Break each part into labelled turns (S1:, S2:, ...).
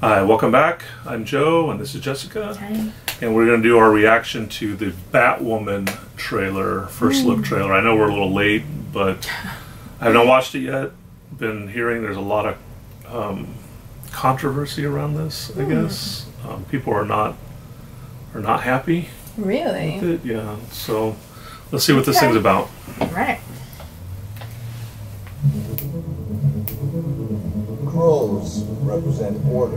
S1: Hi, welcome back. I'm Joe, and this is Jessica.
S2: Hi.
S1: And we're going to do our reaction to the Batwoman trailer, first look trailer. I know we're a little late, but I have not watched it yet. Been hearing there's a lot of um, controversy around this. I guess um, people are not are not happy
S2: Really?
S1: Yeah. So let's see what this thing's about.
S2: Right.
S3: Crows represent order,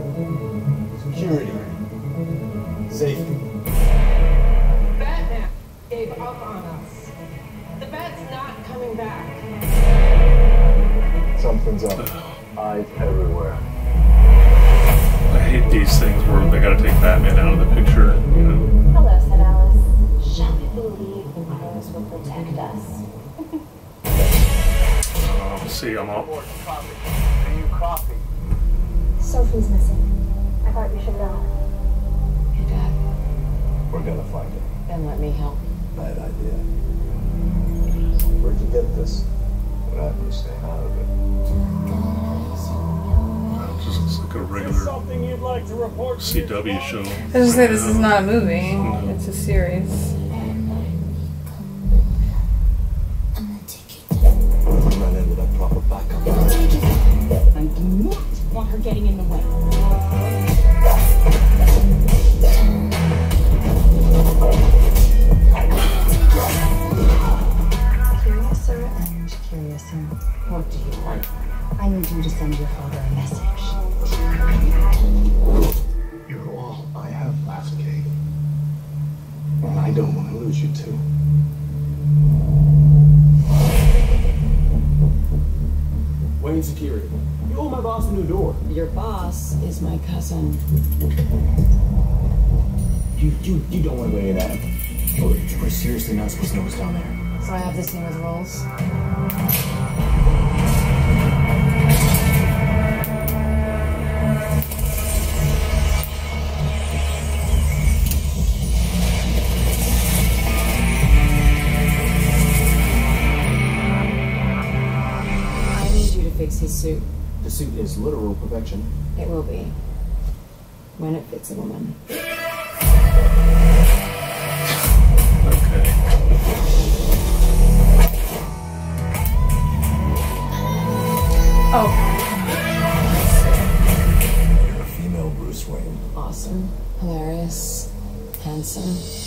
S3: security, safety.
S4: Batman gave up on us. The bat's not coming back.
S3: Something's up. Eyes everywhere.
S1: I hate these things where they got to take Batman out of the picture. You know.
S5: Hello, said Alice. Shall we believe the crows will protect us?
S1: Um, see, I'm all.
S3: Coffee. I need coffee.
S5: Sophie's missing. I thought you should know.
S4: Hey, Dad,
S3: We're gonna find it.
S4: then let me help.
S3: Bad idea. Where'd you get this? What happened to staying out of it?
S1: It's just like a regular
S3: Something you'd like to report
S1: CW show.
S2: I was just say this is not a movie. It's a series.
S4: What do you want?
S5: I need you to send your father a message.
S3: You're all I have left, Kate. And I don't want to lose you too.
S6: Wayne Security. You owe my boss a new door.
S4: Your boss is my cousin.
S6: You you you don't want to weigh that. We're, we're seriously not supposed to know what's down there.
S4: So I have this name as Rolls. His suit.
S6: The suit is literal perfection.
S4: It will be. When it fits a woman.
S1: Okay.
S2: Oh,
S3: You're a female Bruce Wayne.
S4: Awesome. Hilarious. Handsome.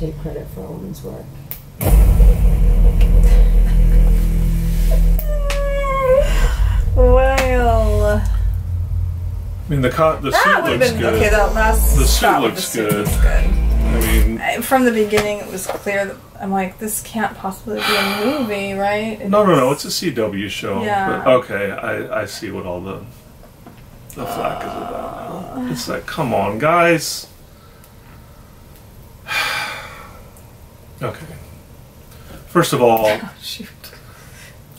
S4: Backslider. Take credit for a woman's work.
S2: well.
S1: I mean, the co- the
S2: That
S1: suit
S2: would have
S1: looks
S2: been
S1: good.
S2: okay. That last
S1: The suit
S2: shot
S1: looks
S2: the suit
S1: good.
S2: was good.
S1: I mean,
S2: I- From the beginning, it was clear that I'm like, this can't possibly be a movie, right?
S1: no, no, no. It's a CW show.
S2: Yeah.
S1: But okay, I, I see what all the the flack is about now. It's like, come on, guys. Okay. First of all,
S2: Oh, shoot.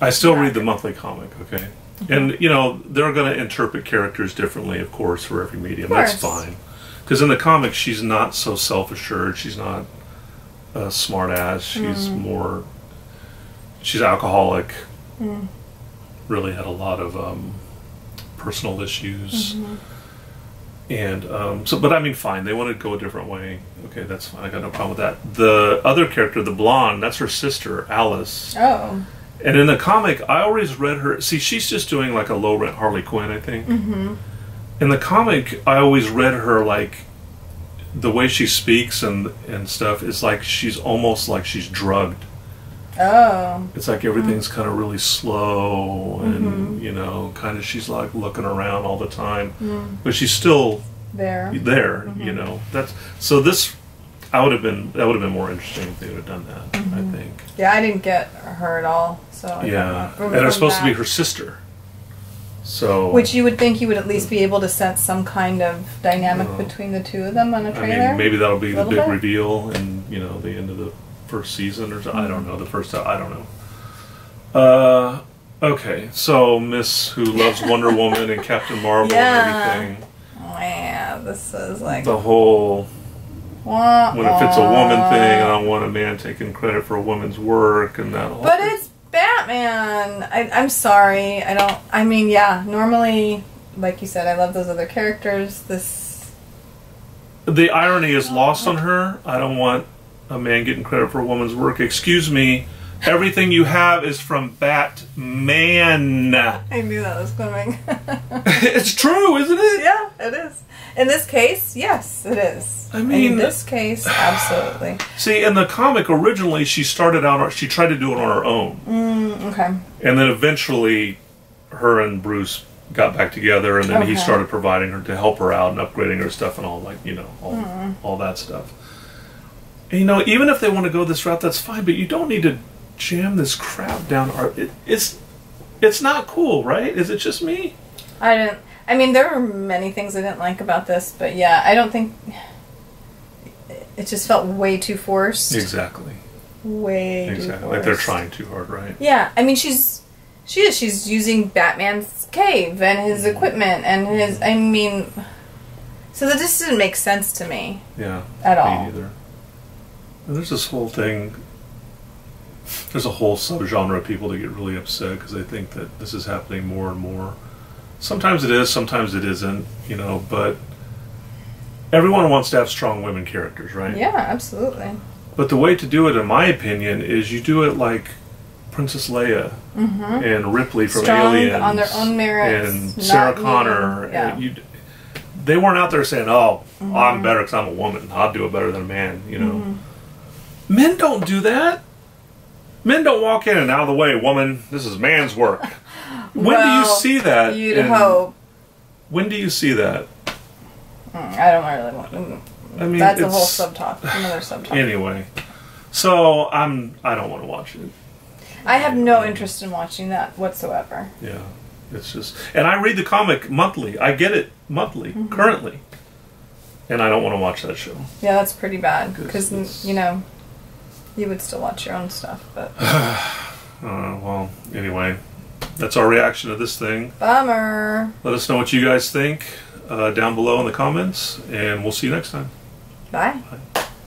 S1: I still read the monthly comic, okay? And, you know, they're going to interpret characters differently, of course, for every medium. That's fine. Because in the comic, she's not so self assured. She's not a smart ass. She's
S2: Mm.
S1: more. She's alcoholic.
S2: Mm.
S1: Really had a lot of um, personal issues.
S2: Mm-hmm.
S1: And um, so, but I mean, fine. They want to go a different way. Okay, that's fine. I got no problem with that. The other character, the blonde, that's her sister, Alice.
S2: Oh.
S1: And in the comic, I always read her. See, she's just doing like a low rent Harley Quinn, I think.
S2: Mm-hmm.
S1: In the comic, I always read her like the way she speaks and and stuff is like she's almost like she's drugged.
S2: Oh.
S1: It's like everything's kind of really slow and you know, kind of she's like looking around all the time, but she's still
S2: There.
S1: there. You mm-hmm. know, that's so this. I would have been that would have been more interesting if they would have done that. I mm-hmm. think.
S2: Yeah, I didn't get her at all. So I
S1: Yeah, and it's supposed to be her sister. So
S2: Which you would think you would at least be able to sense some kind of dynamic
S1: No.
S2: between the two of them on a trailer.
S1: I mean, maybe that'll be the big
S2: bit?
S1: reveal, and you know, the end of the first season, or so- I don't mm-hmm. know, the first. I don't know. Uh, okay. So Miss who loves Wonder Woman and Captain Marvel
S2: Yeah.
S1: and everything.
S2: This is like.
S1: The whole
S2: wah,
S1: when if it's a woman thing, I don't want a man taking credit for a woman's work and that whole.
S2: But it's Batman. I, I'm sorry. I don't. I mean, yeah. Normally, like you said, I love those other characters. This.
S1: the irony is lost on her. I don't want a man getting credit for a woman's work. Excuse me. Everything you have is from Batman.
S2: I knew that was coming.
S1: it's true, isn't it?
S2: yeah, it is. In this case, yes, it is.
S1: I mean-
S2: in this case, absolutely.
S1: See, in the comic originally, she started out. She tried to do it on her own,
S2: Okay.
S1: and then eventually, her and Bruce got back together, and then he started providing her to help her out and upgrading her stuff and all like you know all,
S2: Hmm.
S1: all that stuff. And, you know, even if they want to go this route, that's fine. But you don't need to jam this crap down our. It, it's it's not cool, right? Is it just me?
S2: I didn't. I mean, there were many things I didn't like about this, but yeah, I don't think. It just felt way too forced.
S1: Exactly.
S2: Way too
S1: Exactly. Like they're trying too hard, right?
S2: Yeah, I mean, she's she is. She's using Batman's cave and his mm-hmm. equipment and his. Mm-hmm. I mean, so that just didn't make sense to me
S1: Yeah.
S2: at
S1: me
S2: all.
S1: neither. And there's this whole thing. There's a whole subgenre of people that get really upset because they think that this is happening more and more. Sometimes it is, sometimes it isn't, you know, but everyone wants to have strong women characters, right?
S2: Yeah, absolutely.
S1: But the way to do it, in my opinion, is you do it like Princess Leia and Ripley from
S2: Mm-hmm. Strong
S1: Aliens
S2: on their own merits,
S1: and Sarah Connor.
S2: yeah.
S1: And you, they weren't out there saying, "Oh,
S2: Mm-hmm.
S1: I'm better because I'm a woman. I'll do it better than a man." You know,
S2: Mm-hmm.
S1: men don't do that. Men don't walk in and out of the way, woman. This is man's work. When do you see that?
S2: You'd
S1: in-
S2: hope.
S1: When do you see that?
S2: Mm, I don't really want. mm,
S1: I mean,
S2: That's a whole subtalk. Another subtalk.
S1: Anyway, so I'm. I don't want to watch it.
S2: I have no interest in watching that whatsoever.
S1: Yeah, it's just, and I read the comic monthly. I get it monthly
S2: Mm-hmm.
S1: currently, and I don't want to watch that show.
S2: Yeah, that's pretty bad because you know you would still watch your own stuff, but
S1: Uh, well, anyway, that's our reaction to this thing.
S2: bummer.
S1: Let us know what you guys think uh, down below in the comments, and we'll see you next time.
S2: Bye.
S1: Bye.